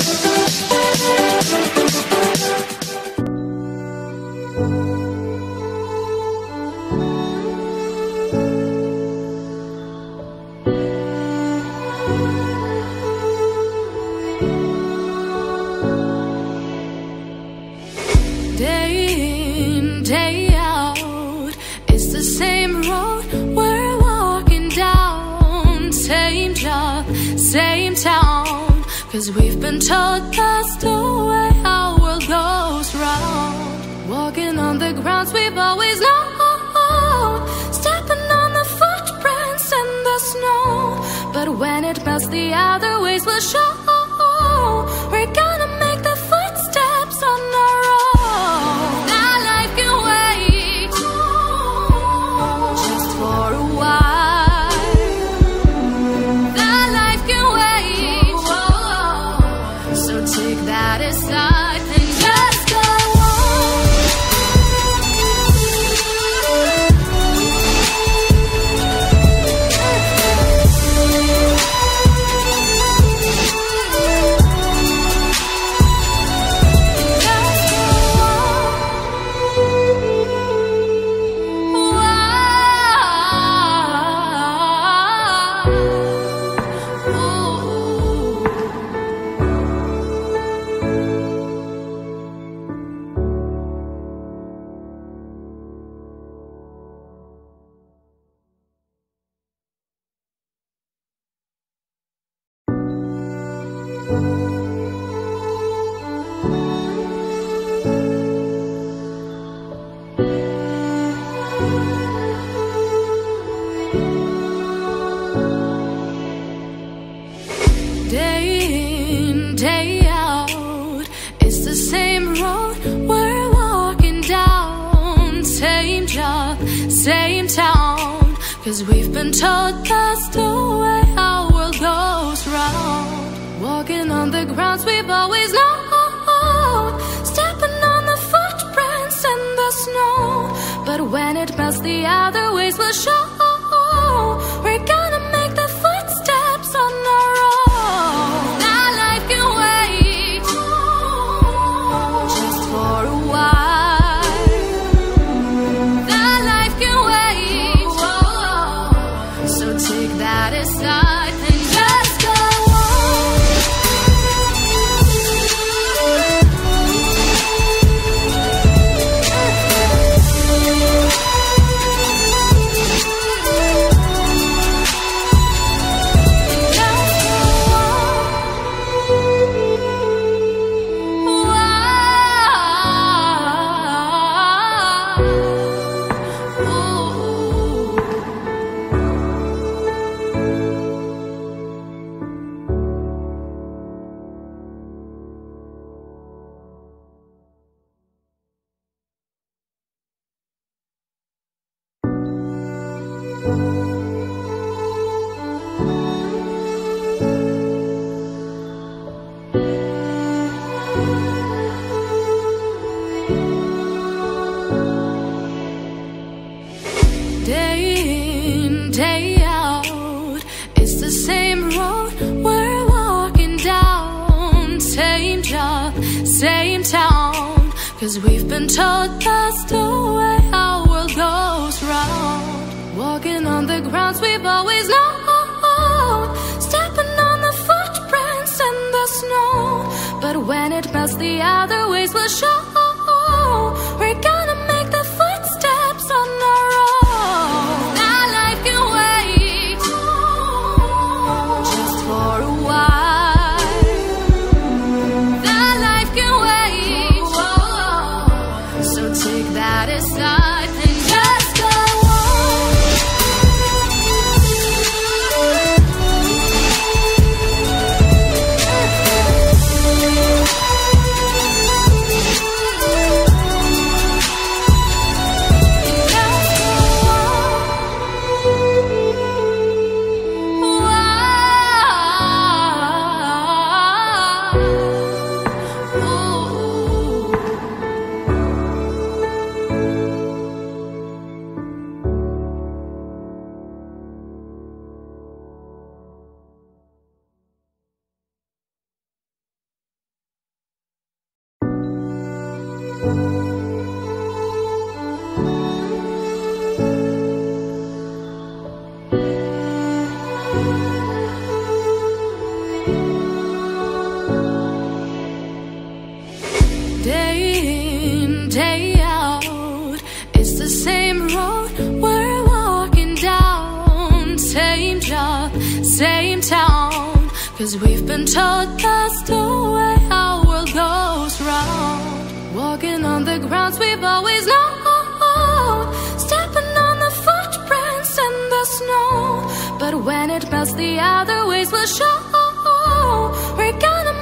Day Cause we've been told that's the way our world goes round. Walking on the grounds we've always known. Stepping on the footprints in the snow. But when it melts, the other ways will show. We're gonna Cause we've been told that's the way our world goes round. Walking on the grounds we've always known. Stepping on the footprints in the snow. But when it melts, the other ways will show. We're same road we're walking down. Same job, same town. Cause we've been told that's the way our world goes round. Walking on the grounds we've always known. Stepping on the footprints in the snow. But when it melts, the other ways will show. We're in, out, it's the same road we're walking down. Same job, same town. Cause we've been told that's the way our world goes round. Walking on the grounds we've always known. Stepping on the footprints in the snow. But when it melts, the other ways will show. We're gonna